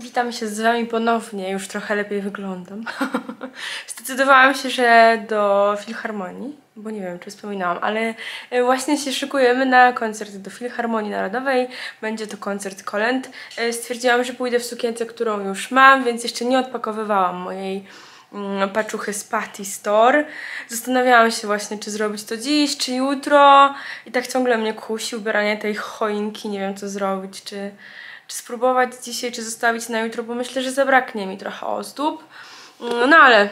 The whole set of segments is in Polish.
Witam się z Wami ponownie, już trochę lepiej wyglądam. Zdecydowałam się, że do Filharmonii, bo nie wiem, czy wspominałam, ale e, właśnie się szykujemy na koncert do Filharmonii Narodowej. Będzie to koncert kolęd. E, Stwierdziłam, że pójdę w sukience, którą już mam, więc jeszcze nie odpakowywałam mojej mm, paczuchy z Patty Store. Zastanawiałam się właśnie, czy zrobić to dziś, czy jutro. I tak ciągle mnie kusi ubieranie tej choinki, nie wiem co zrobić, czy czy spróbować dzisiaj, czy zostawić na jutro, bo myślę, że zabraknie mi trochę ozdób. No ale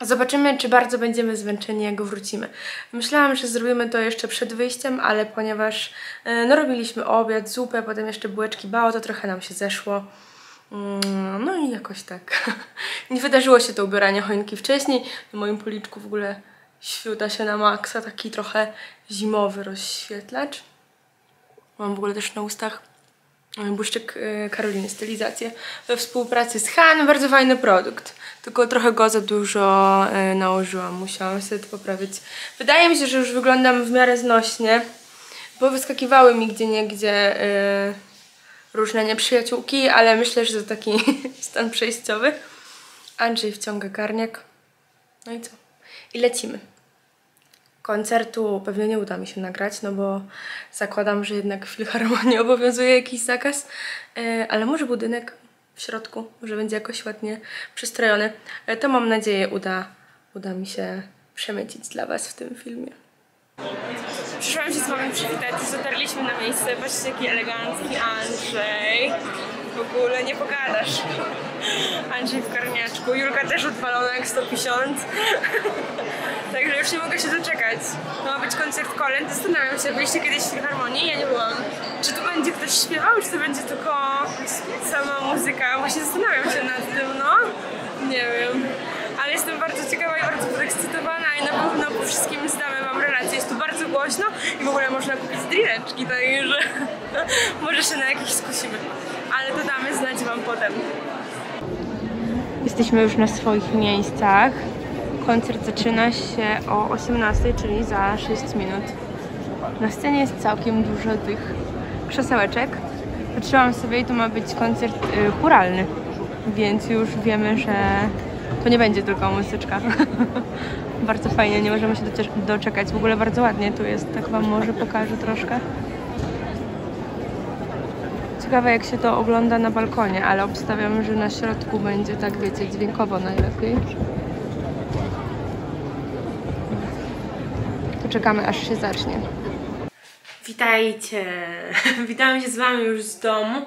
zobaczymy, czy bardzo będziemy zmęczeni, jak wrócimy. Myślałam, że zrobimy to jeszcze przed wyjściem, ale ponieważ e, no, robiliśmy obiad, zupę, potem jeszcze bułeczki bao, to trochę nam się zeszło. Mm, No i jakoś tak. Nie wydarzyło się to ubieranie choinki wcześniej. Na moim policzku w ogóle świuta się na maksa, taki trochę zimowy rozświetlacz. Mam w ogóle też na ustach błyszczyk y, Karoliny stylizację we współpracy z Han. Bardzo fajny produkt. Tylko trochę go za dużo y, nałożyłam. Musiałam sobie to poprawić. Wydaje mi się, że już wyglądam w miarę znośnie, bo wyskakiwały mi gdzie niegdzie y, różne nieprzyjaciółki, ale myślę, że to taki stan przejściowy. Andrzej wciąga garniak. No i co? I lecimy. Koncertu pewnie nie uda mi się nagrać, no bo zakładam, że jednak w filharmonii obowiązuje jakiś zakaz, e, ale może budynek w środku, może będzie jakoś ładnie przystrojony. E, To mam nadzieję uda, uda mi się przemycić dla Was w tym filmie. Przyszłam się z Wami przywitać, dotarliśmy na miejsce, patrzcie jaki elegancki Andrzej. W ogóle nie pogadasz. Andrzej w karniaczku, Julka też odwalona jak 150. Także już nie mogę się doczekać. Ma być koncert kolęd. Zastanawiam się, byliście kiedyś w Filharmonii? Ja nie byłam. Czy tu będzie ktoś śpiewał, czy to będzie tylko sama muzyka? Właśnie zastanawiam się nad tym, no. Nie wiem. Ale jestem bardzo ciekawa i bardzo podekscytowana i na pewno po wszystkim zdamy Wam relację. Jest tu bardzo głośno i w ogóle można kupić drineczki, także może się na jakieś skusimy. Ale to damy znać Wam potem. Jesteśmy już na swoich miejscach. Koncert zaczyna się o 18, czyli za 6 minut. Na scenie jest całkiem dużo tych krzesełeczek. Patrzyłam sobie i to ma być koncert y, churalny, więc już wiemy, że to nie będzie tylko muzyczka. bardzo fajnie, nie możemy się doczekać. W ogóle bardzo ładnie tu jest, tak Wam może pokażę troszkę. Ciekawe jak się to ogląda na balkonie, ale obstawiam, że na środku będzie tak, wiecie, dźwiękowo najlepiej. To czekamy aż się zacznie. Witajcie! Witamy się z Wami już z domu.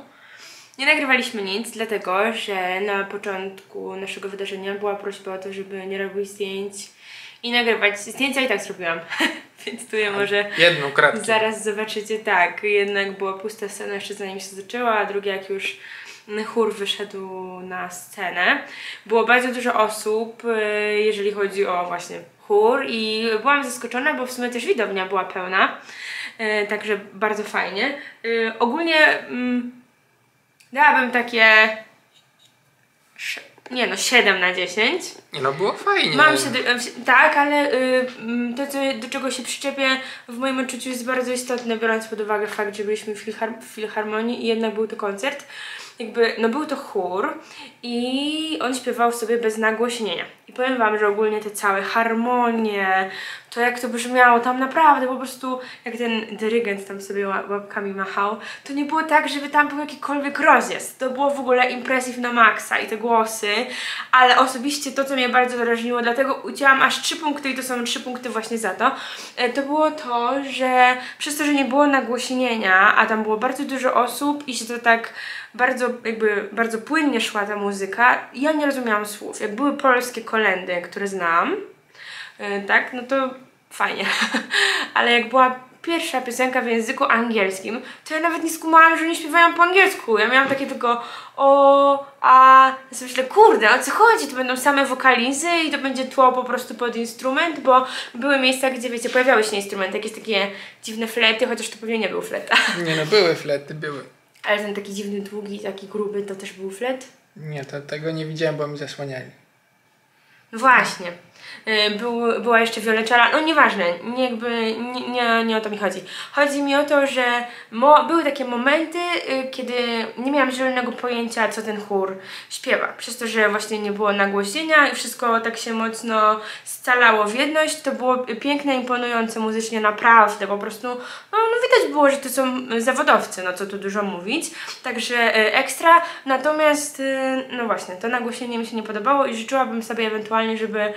Nie nagrywaliśmy nic, dlatego że na początku naszego wydarzenia była prośba o to, żeby nie robić zdjęć i nagrywać. Zdjęcia i tak zrobiłam, więc tu je może Jedną kratkę. Zaraz zobaczycie, tak, jednak była pusta scena jeszcze zanim się zaczęła, a drugie jak już chór wyszedł na scenę. Było bardzo dużo osób, y, jeżeli chodzi o właśnie chór i byłam zaskoczona, bo w sumie też widownia była pełna, y, także bardzo fajnie. Y, Ogólnie mm, dałabym takie nie no, 7 na 10. Nie no, było fajnie. Mam się, tak, ale y, to, co, do czego się przyczepię, w moim odczuciu jest bardzo istotne, biorąc pod uwagę fakt, że byliśmy w, filhar- w filharmonii i jednak był to koncert. Jakby, no był to chór i on śpiewał sobie bez nagłośnienia. I powiem Wam, że ogólnie te całe harmonie, to jak to brzmiało tam naprawdę po prostu, jak ten dyrygent tam sobie ła- łapkami machał, to nie było tak, żeby tam był jakikolwiek rozjazd. To było w ogóle impresiv na maksa i te głosy, ale osobiście to, co mnie bardzo drażniło, dlatego ucięłam aż trzy punkty i to są trzy punkty właśnie za to, e, to było to, że przez to, że nie było nagłośnienia, a tam było bardzo dużo osób i się to tak bardzo jakby, bardzo płynnie szła ta muzyka, ja nie rozumiałam słów. Jak były polskie kolendy, które znam, e, tak, no to fajnie. Ale jak była pierwsza piosenka w języku angielskim, to ja nawet nie skumałam, że nie śpiewają po angielsku. Ja miałam takie tylko o, a, ja sobie myślę, kurde, o co chodzi? To będą same wokalizy i to będzie tło po prostu pod instrument, bo były miejsca, gdzie wiecie, pojawiały się instrumenty, jakieś takie dziwne flety, chociaż to pewnie nie był fleta. Nie no, były flety, były. Ale ten taki dziwny, długi, taki gruby, to też był flet. Nie, to, tego nie widziałem, bo mi zasłaniali. Właśnie. Y, Był, była jeszcze wioleczara, no nieważne, nie, jakby, nie, nie, nie o to mi chodzi. Chodzi mi o to, że mo, były takie momenty, y, kiedy nie miałam zielonego pojęcia, co ten chór śpiewa. Przez to, że właśnie nie było nagłośnienia i wszystko tak się mocno scalało w jedność, to było piękne, imponujące muzycznie, naprawdę, po prostu, no, no widać było, że to są zawodowcy, no co tu dużo mówić, także y, ekstra, natomiast, no właśnie, to nagłośnienie mi się nie podobało i życzyłabym sobie ewentualnie, żeby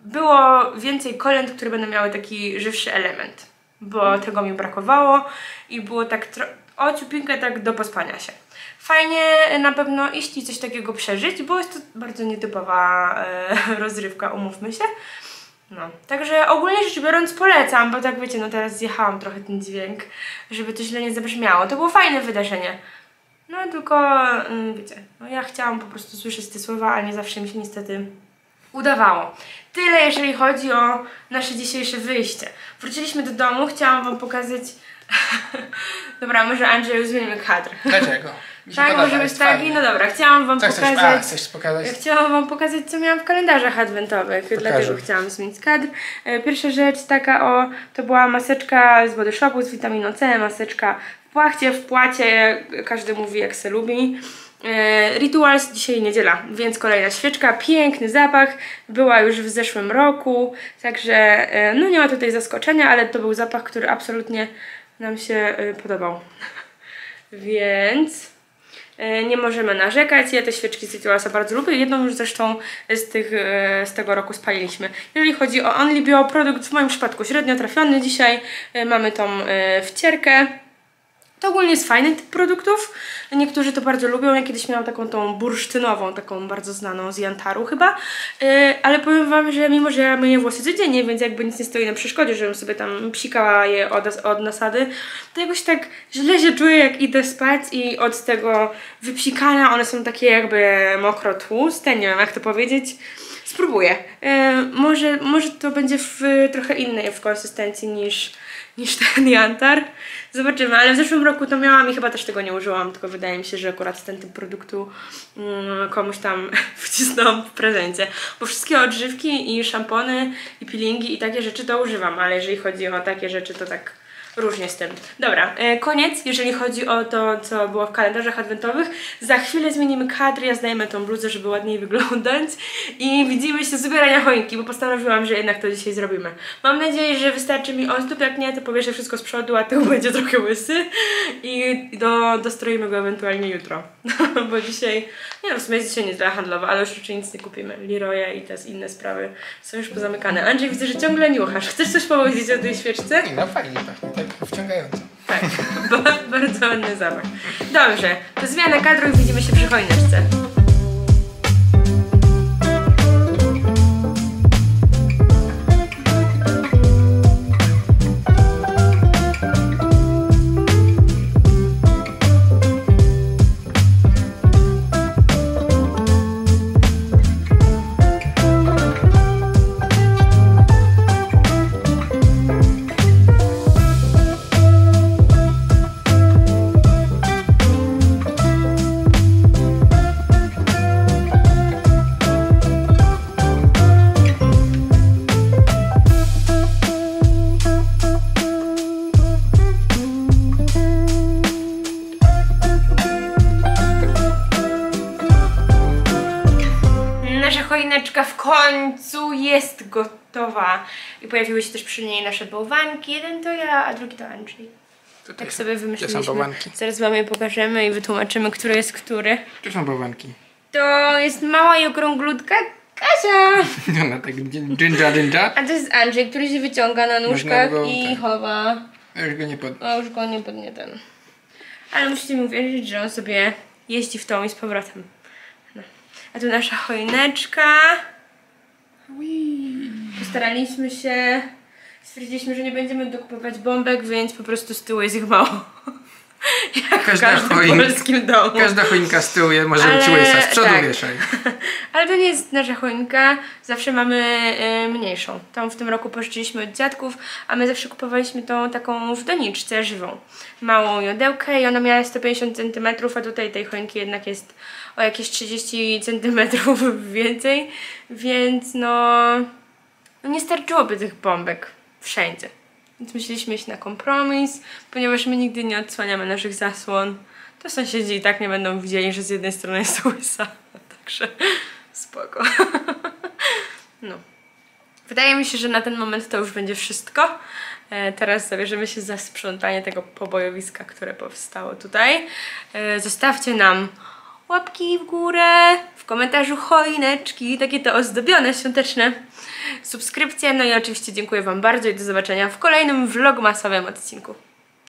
było więcej kolęd, które będą miały taki żywszy element, bo tego mi brakowało i było tak o tak do pospania się. Fajnie na pewno iść i coś takiego przeżyć, bo jest to bardzo nietypowa e, rozrywka, umówmy się. No, także ogólnie rzecz biorąc polecam, bo tak wiecie, no teraz zjechałam trochę ten dźwięk, żeby to źle nie zabrzmiało. To było fajne wydarzenie. No tylko, mm, wiecie, no ja chciałam po prostu słyszeć te słowa, ale nie zawsze mi się niestety udawało. Tyle jeżeli chodzi o nasze dzisiejsze wyjście. Wróciliśmy do domu, chciałam wam pokazać... dobra, może Andrzeju zmienimy kadr. Dlaczego? Tak, może być tak fajnie. i no dobra, chciałam wam Co chcesz? A, pokazać... chcesz pokazać? Chciałam Wam pokazać, co miałam w kalendarzach adwentowych, dlatego chciałam zmienić kadr. E, Pierwsza rzecz taka o, to była maseczka z Body Shopu z witaminą C, maseczka w płachcie, w płacie, każdy mówi jak se lubi. E, Rituals, dzisiaj niedziela, więc kolejna świeczka, piękny zapach, była już w zeszłym roku, także e, no nie ma tutaj zaskoczenia, ale to był zapach, który absolutnie nam się e, podobał. Więc... Nie możemy narzekać. Ja te świeczki z Ritualsa bardzo lubię. Jedną już zresztą z, tych, z tego roku spaliliśmy. Jeżeli chodzi o Only Bio produkt, w moim przypadku średnio trafiony dzisiaj. Mamy tą wcierkę. To ogólnie jest fajny typ produktów. Niektórzy to bardzo lubią. Ja kiedyś miałam taką tą bursztynową, taką bardzo znaną z Jantaru chyba. Yy, ale powiem Wam, że mimo, że ja myję włosy codziennie, więc jakby nic nie stoi na przeszkodzie, żebym sobie tam psikała je od, od nasady, to jakoś tak źle się czuję, jak idę spać i od tego wypsikania one są takie jakby mokro tłuste, nie wiem jak to powiedzieć. Spróbuję. Yy, może, może to będzie w trochę innej w konsystencji niż, niż ten jantar. Zobaczymy, ale w zeszłym roku to miałam i chyba też tego nie użyłam, tylko wydaje mi się, że akurat ten typ produktu mm, komuś tam wcisnąłam w prezencie. Bo wszystkie odżywki i szampony i peelingi i takie rzeczy to używam, ale jeżeli chodzi o takie rzeczy to tak różnie z tym. Dobra, e, koniec, jeżeli chodzi o to, co było w kalendarzach adwentowych. Za chwilę zmienimy kadr, ja zdejmę tą bluzę, żeby ładniej wyglądać i widzimy się z ubierania choinki, bo postanowiłam, że jednak to dzisiaj zrobimy. Mam nadzieję, że wystarczy mi ozdób, jak nie, to powieszę wszystko z przodu, a tył będzie trochę łysy i do, dostroimy go ewentualnie jutro, bo dzisiaj, nie no, w sumie dzisiaj niedziela handlowa, ale już nic nie kupimy. Leroya i te inne sprawy są już pozamykane. Andrzej, widzę, że ciągle niuchasz. Chcesz coś powiedzieć o tej świeczce? Nie, no fajnie pachnie, tak wciągająco. Tak, ba- bardzo ładny zapach. Dobrze, to zmiana kadru i widzimy się przy choineczce. Nasza choineczka w końcu jest gotowa. I pojawiły się też przy niej nasze bałwanki. Jeden to ja, a drugi to Andrzej. Tutaj Tak są- sobie Gdzie są wymyśliliśmy. bałwanki? Zaraz wam je pokażemy i wytłumaczymy, który jest który. Gdzie są bałwanki? To jest mała i okrąglutka Kasia. Ona tak dżindża, dżindża. A to jest Andrzej, który się wyciąga na nóżkach go, i tak. chowa. Ja już go nie pod... O, już go nie podnie ten. Ale musicie mi uwierzyć, że on sobie jeździ w tą i z powrotem. A tu nasza choineczka. Postaraliśmy się. Stwierdziliśmy, że nie będziemy dokupować bombek, więc po prostu z tyłu jest ich mało. Jak w Każda każdym choinka- polskim domu. Każda choinka z tyłu je- może być Ale łysa, z przodu tak. wieszaj. Ale to nie jest nasza choinka, zawsze mamy y, mniejszą. Tą w tym roku pożyczyliśmy od dziadków, a my zawsze kupowaliśmy tą taką w doniczce żywą. Małą jodełkę i ona miała 150 cm, a tutaj tej choinki jednak jest o jakieś 30 cm więcej, więc no, no nie starczyłoby tych bombek wszędzie. Więc musieliśmy iść na kompromis, ponieważ my nigdy nie odsłaniamy naszych zasłon. To sąsiedzi i tak nie będą widzieli, że z jednej strony jest łysa. Także spoko. No. Wydaje mi się, że na ten moment to już będzie wszystko. E, teraz zabierzemy się za sprzątanie tego pobojowiska, które powstało tutaj. E, zostawcie nam łapki w górę, w komentarzu choineczki, takie te ozdobione, świąteczne subskrypcje. No i oczywiście dziękuję Wam bardzo i do zobaczenia w kolejnym vlogmasowym odcinku.